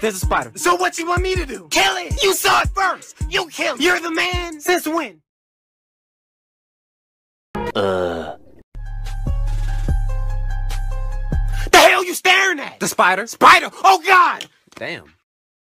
There's a spider. So what you want me to do? Kill it! You saw it first! You killed it! You're the man! Since when? Uh. The hell you staring at? The spider. Spider! Oh god! Damn.